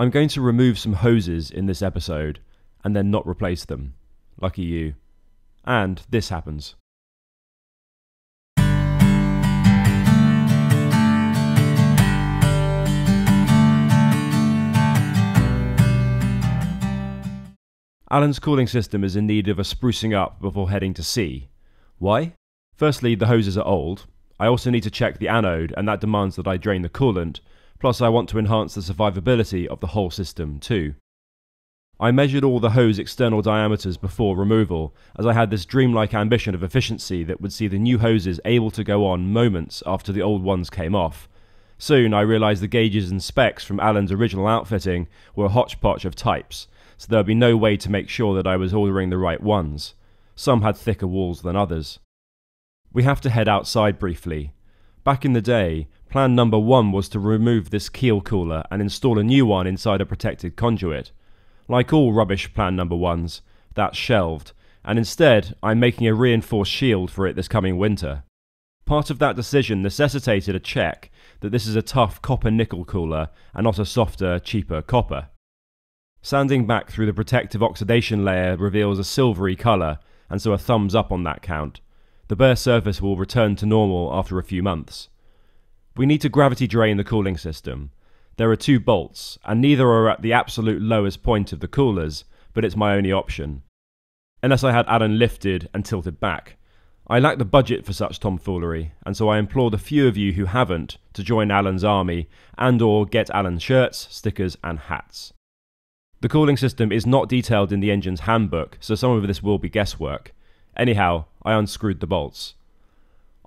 I'm going to remove some hoses in this episode and then not replace them. Lucky you. And this happens. Alan's cooling system is in need of a sprucing up before heading to sea. Why? Firstly, the hoses are old. I also need to check the anode, and that demands that I drain the coolant, plus I want to enhance the survivability of the whole system too. I measured all the hose external diameters before removal, as I had this dreamlike ambition of efficiency that would see the new hoses able to go on moments after the old ones came off. Soon I realised the gauges and specs from Alan's original outfitting were a hodgepodge of types, so there would be no way to make sure that I was ordering the right ones. Some had thicker walls than others. We have to head outside briefly. Back in the day, plan number one was to remove this keel cooler and install a new one inside a protected conduit. Like all rubbish plan number ones, that's shelved, and instead I'm making a reinforced shield for it this coming winter. Part of that decision necessitated a check that this is a tough copper nickel cooler and not a softer, cheaper copper. Sanding back through the protective oxidation layer reveals a silvery colour, and so a thumbs up on that count. The bare surface will return to normal after a few months. We need to gravity drain the cooling system. There are two bolts, and neither are at the absolute lowest point of the coolers, but it's my only option. Unless I had Alan lifted and tilted back. I lack the budget for such tomfoolery, and so I implore the few of you who haven't to join Alan's army and or get Alan's shirts, stickers and hats. The cooling system is not detailed in the engine's handbook, so some of this will be guesswork. Anyhow, I unscrewed the bolts.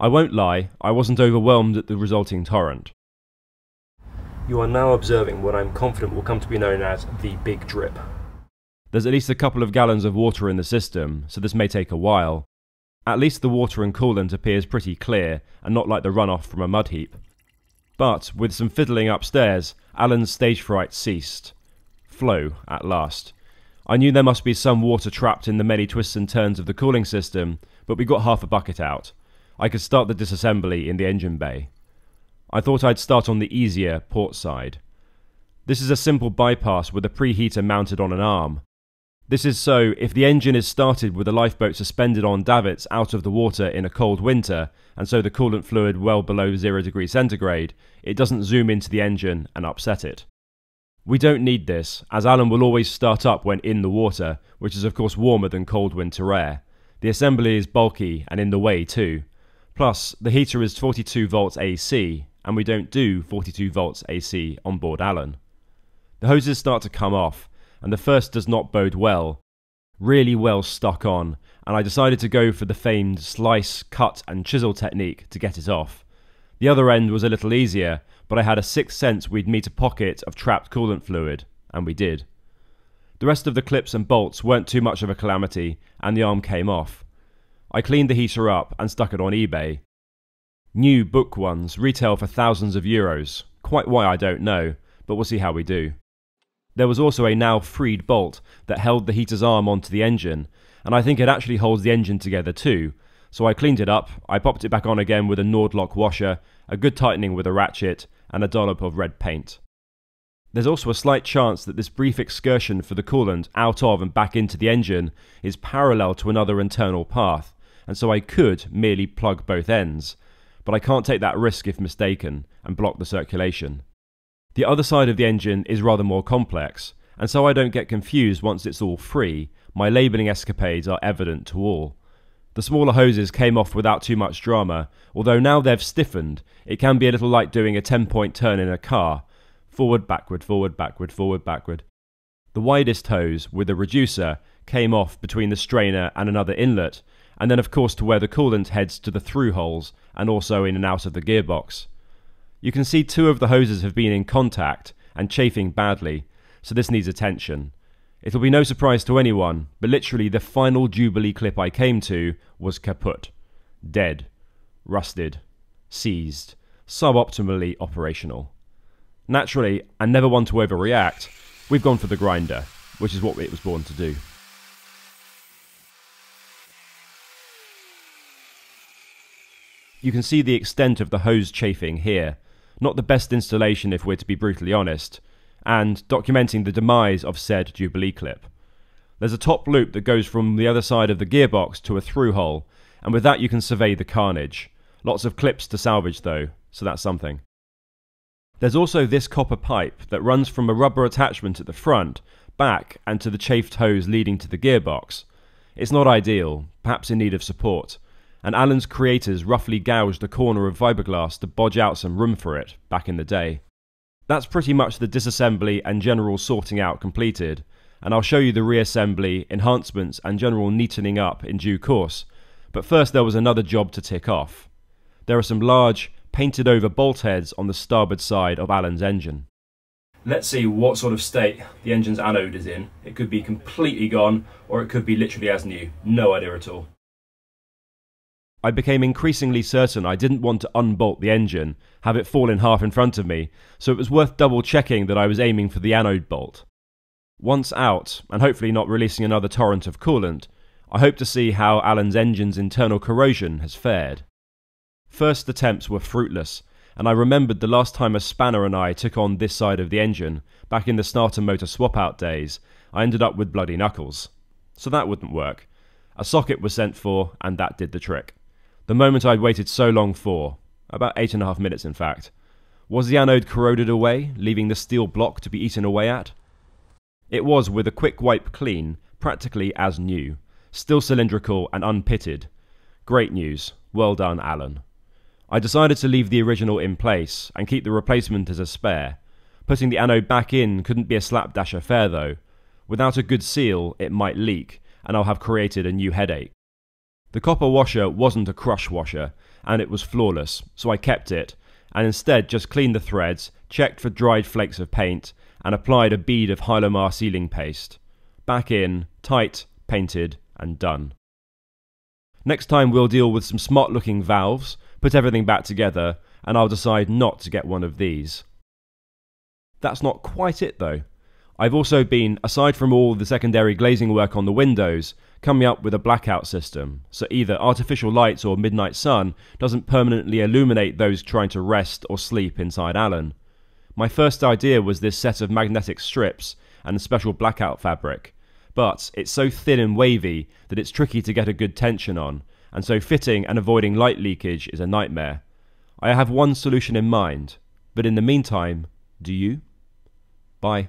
I won't lie, I wasn't overwhelmed at the resulting torrent. You are now observing what I'm confident will come to be known as the Big Drip. There's at least a couple of gallons of water in the system, so this may take a while. At least the water and coolant appears pretty clear, and not like the runoff from a mud heap. But, with some fiddling upstairs, Alan's stage fright ceased flow at last. I knew there must be some water trapped in the many twists and turns of the cooling system, but we got half a bucket out. I could start the disassembly in the engine bay. I thought I'd start on the easier port side. This is a simple bypass with a preheater mounted on an arm. This is so if the engine is started with the lifeboat suspended on davits out of the water in a cold winter, and so the coolant fluid well below 0 degrees centigrade, it doesn't zoom into the engine and upset it. We don't need this, as Alan will always start up when in the water, which is of course warmer than cold winter air. The assembly is bulky and in the way too. Plus, the heater is 42 volts AC, and we don't do 42 volts AC on board Alan. The hoses start to come off, and the first does not bode well. Really well stuck on, and I decided to go for the famed slice, cut, and chisel technique to get it off. The other end was a little easier, but I had a sixth sense we'd meet a pocket of trapped coolant fluid, and we did. The rest of the clips and bolts weren't too much of a calamity, and the arm came off. I cleaned the heater up and stuck it on eBay. New Bukh ones retail for thousands of euros, quite why I don't know, but we'll see how we do. There was also a now freed bolt that held the heater's arm onto the engine, and I think it actually holds the engine together too, so I cleaned it up, I popped it back on again with a Nord-Lock washer, a good tightening with a ratchet, and a dollop of red paint. There's also a slight chance that this brief excursion for the coolant out of and back into the engine is parallel to another internal path, and so I could merely plug both ends, but I can't take that risk if mistaken and block the circulation. The other side of the engine is rather more complex, and so I don't get confused once it's all free, my labelling escapades are evident to all. The smaller hoses came off without too much drama, although now they've stiffened, it can be a little like doing a 10 point turn in a car forward, backward, forward, backward, forward, backward. The widest hose, with a reducer, came off between the strainer and another inlet, and then, of course, to where the coolant heads to the through hulls and also in and out of the gearbox. You can see two of the hoses have been in contact and chafing badly, so this needs attention. It'll be no surprise to anyone, but literally the final Jubilee clip I came to was kaput. Dead. Rusted. Seized. Suboptimally operational. Naturally, and never one to overreact, we've gone for the grinder, which is what it was born to do. You can see the extent of the hose chafing here. Not the best installation if we're to be brutally honest, and documenting the demise of said Jubilee clip. There's a top loop that goes from the other side of the gearbox to a through hull, and with that you can survey the carnage. Lots of clips to salvage though, so that's something. There's also this copper pipe that runs from a rubber attachment at the front, back, and to the chafed hose leading to the gearbox. It's not ideal, perhaps in need of support, and Alan's creators roughly gouged a corner of fiberglass to bodge out some room for it back in the day. That's pretty much the disassembly and general sorting out completed, and I'll show you the reassembly, enhancements, and general neatening up in due course. But first, there was another job to tick off. There are some large, painted over bolt heads on the starboard side of Alan's engine. Let's see what sort of state the engine's anode is in. It could be completely gone, or it could be literally as new. No idea at all. I became increasingly certain I didn't want to unbolt the engine, have it fall in half in front of me, so it was worth double checking that I was aiming for the anode bolt. Once out, and hopefully not releasing another torrent of coolant, I hope to see how Alan's engine's internal corrosion has fared. First attempts were fruitless, and I remembered the last time a spanner and I took on this side of the engine, back in the starter motor swap out days, I ended up with bloody knuckles. So that wouldn't work. A socket was sent for, and that did the trick. The moment I'd waited so long for, about eight and a half minutes in fact. Was the anode corroded away, leaving the steel block to be eaten away at? It was, with a quick wipe clean, practically as new, still cylindrical and unpitted. Great news. Well done, Alan. I decided to leave the original in place and keep the replacement as a spare. Putting the anode back in couldn't be a slapdash affair though. Without a good seal, it might leak, and I'll have created a new headache. The copper washer wasn't a crush washer, and it was flawless, so I kept it, and instead just cleaned the threads, checked for dried flakes of paint, and applied a bead of Hylomar sealing paste. Back in, tight, painted, and done. Next time we'll deal with some smart looking valves, put everything back together, and I'll decide not to get one of these. That's not quite it though. I've also been, aside from all the secondary glazing work on the windows, coming up with a blackout system, so either artificial lights or midnight sun doesn't permanently illuminate those trying to rest or sleep inside Alan. My first idea was this set of magnetic strips and a special blackout fabric, but it's so thin and wavy that it's tricky to get a good tension on, and so fitting and avoiding light leakage is a nightmare. I have one solution in mind, but in the meantime, do you? Bye.